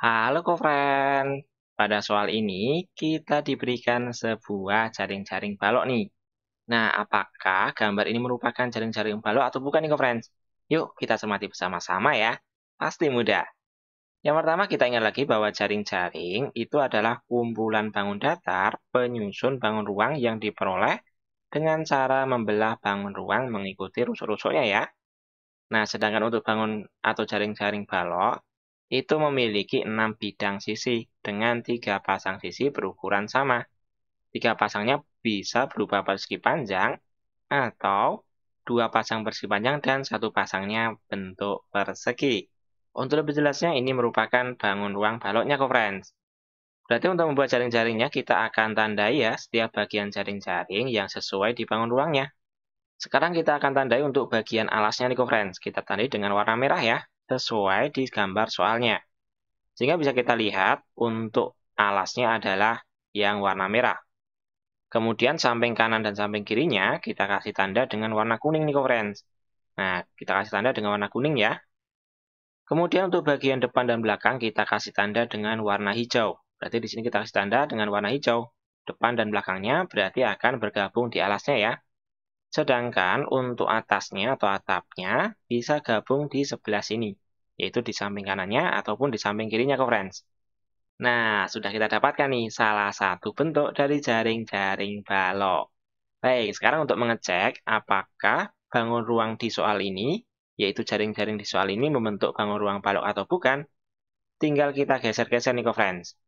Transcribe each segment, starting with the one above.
Halo friend, pada soal ini kita diberikan sebuah jaring-jaring balok nih. Nah, apakah gambar ini merupakan jaring-jaring balok atau bukan nih friends? Yuk kita cermati bersama-sama ya, pasti mudah. Yang pertama kita ingat lagi bahwa jaring-jaring itu adalah kumpulan bangun datar penyusun bangun ruang yang diperoleh dengan cara membelah bangun ruang mengikuti rusuk-rusuknya ya. Nah, sedangkan untuk bangun atau jaring-jaring balok, itu memiliki enam bidang sisi dengan tiga pasang sisi berukuran sama. Tiga pasangnya bisa berupa persegi panjang atau dua pasang persegi panjang dan satu pasangnya bentuk persegi. Untuk lebih jelasnya, ini merupakan bangun ruang baloknya, kok, friends. Berarti untuk membuat jaring-jaringnya, kita akan tandai ya setiap bagian jaring-jaring yang sesuai di bangun ruangnya. Sekarang kita akan tandai untuk bagian alasnya nih, kok, friends. Kita tandai dengan warna merah ya sesuai di gambar soalnya. Sehingga bisa kita lihat untuk alasnya adalah yang warna merah. Kemudian samping kanan dan samping kirinya kita kasih tanda dengan warna kuning nih friends. Nah, kita kasih tanda dengan warna kuning ya. Kemudian untuk bagian depan dan belakang kita kasih tanda dengan warna hijau. Berarti di sini kita kasih tanda dengan warna hijau. Depan dan belakangnya berarti akan bergabung di alasnya ya. Sedangkan untuk atasnya atau atapnya bisa gabung di sebelah sini, yaitu di samping kanannya ataupun di samping kirinya ke friends. Nah, sudah kita dapatkan nih salah satu bentuk dari jaring-jaring balok. Baik, sekarang untuk mengecek apakah bangun ruang di soal ini, yaitu jaring-jaring di soal ini membentuk bangun ruang balok atau bukan, tinggal kita geser-geser nih ke friends.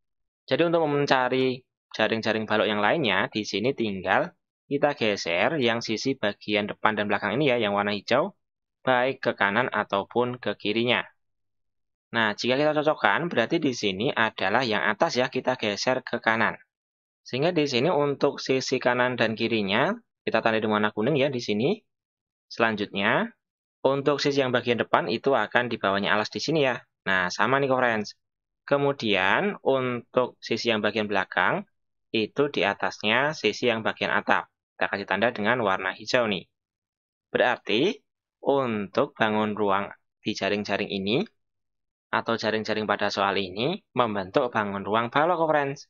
Jadi untuk mencari jaring-jaring balok yang lainnya, di sini tinggal kita geser yang sisi bagian depan dan belakang ini ya, yang warna hijau, baik ke kanan ataupun ke kirinya. Nah, jika kita cocokkan, berarti di sini adalah yang atas ya, kita geser ke kanan. Sehingga di sini untuk sisi kanan dan kirinya, kita tanda dengan warna kuning ya di sini. Selanjutnya, untuk sisi yang bagian depan itu akan di bawahnya alas di sini ya. Nah, sama nih friends. Kemudian, untuk sisi yang bagian belakang, itu di atasnya sisi yang bagian atap. Kita kasih tanda dengan warna hijau nih. Berarti untuk bangun ruang di jaring-jaring ini atau jaring-jaring pada soal ini membentuk bangun ruang balok, friends.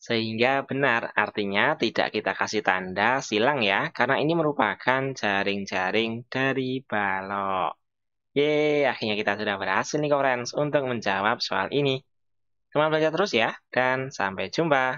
Sehingga benar, artinya tidak kita kasih tanda silang ya, karena ini merupakan jaring-jaring dari balok. Yeay, akhirnya kita sudah berhasil nih, friends, untuk menjawab soal ini. Semangat belajar terus ya, dan sampai jumpa.